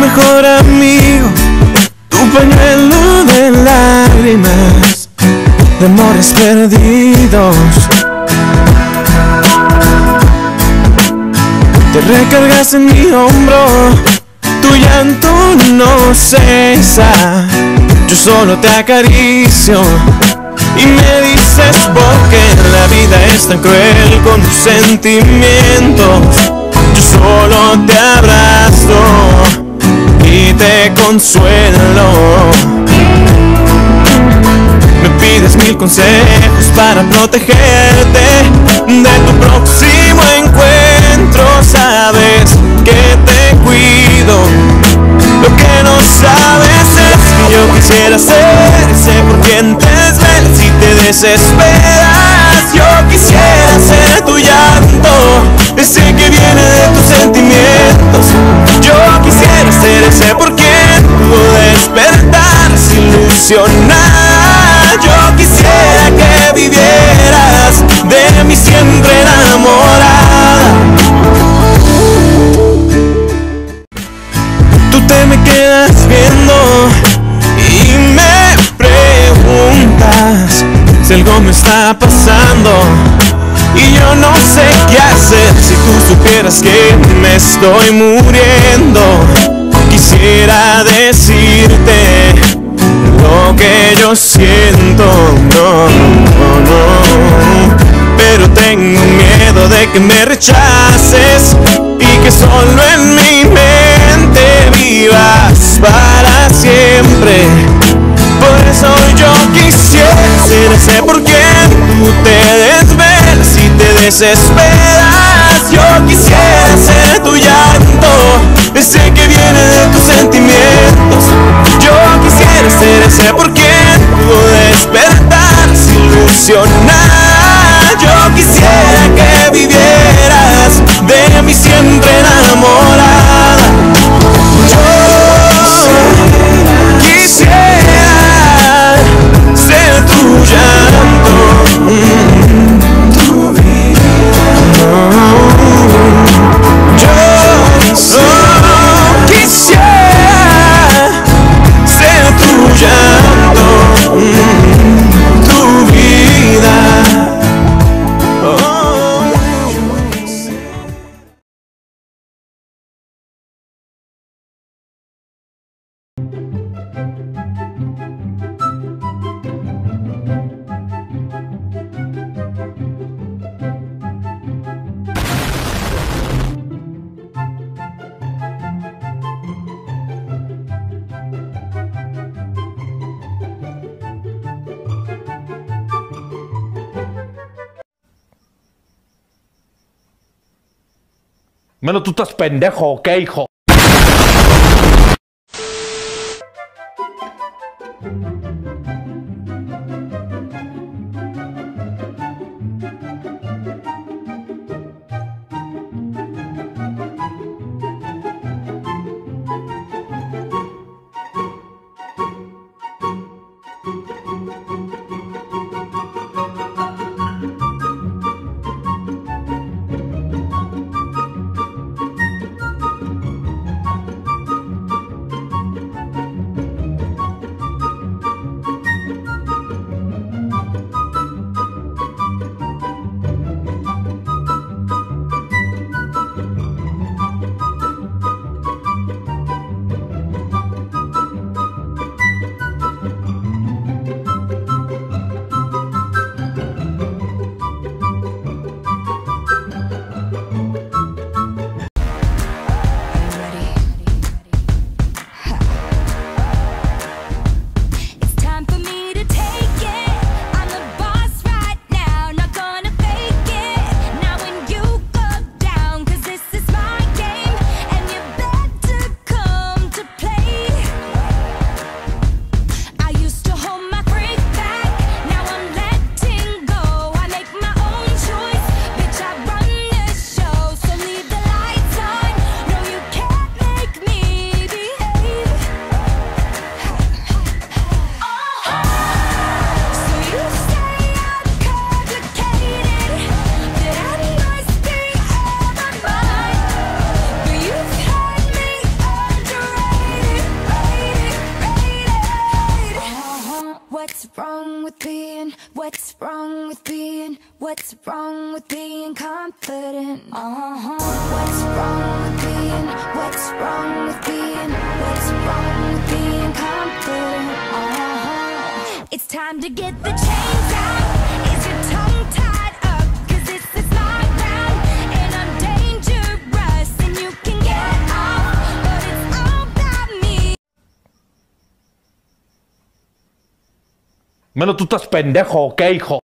mejor amigo, tu pañuelo de lágrimas, de amores perdidos. Te recargas en mi hombro, tu llanto no cesa. Yo solo te acaricio y me dices por qué la vida es tan cruel con tus sentimientos. Yo solo te abrazo y te consuelo. Me pides mil consejos para protegerte de tu próximo encuentro. Sabes que te cuido. Lo que no sabes es que yo quisiera ser ese por quien te desvelas y te desesperas. Yo quisiera ser tu llanto, ese Yo quisiera que vivieras de mí siempre enamorada. Tú te me quedas viendo y me preguntas si algo me está pasando. Y yo no sé qué hacer si tú supieras que me estoy muriendo. Quisiera decirte que yo siento, no, no, no. Pero tengo miedo de que me rechaces y que solo en mi mente vivas para siempre. Por eso yo quisiera ser ese por quien tú te desvelas y te desesperas. Yo quisiera ser ilusión Menos tú estás pendejo, ¿qué, hijo? What's wrong with being confident? Uh-huh. What's wrong with being? What's wrong with being? What's wrong with being confident? Uh-huh. It's time to get the change out. Is your tongue tied up? Cause this is my round. And I'm dangerous. And you can get off. But it's all about me. Melo, tú estás pendejo, ¿ok, hijo?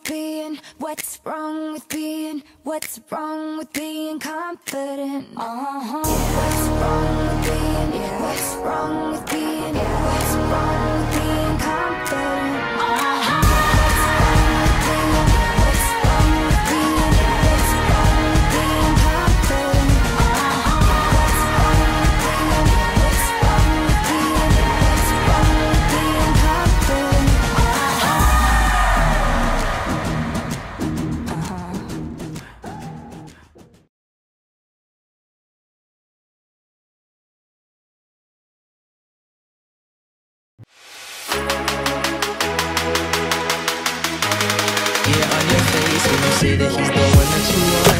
With being? What's wrong with being? What's wrong with being confident? Uh-huh. What's wrong with being? What's see that he's the one that you want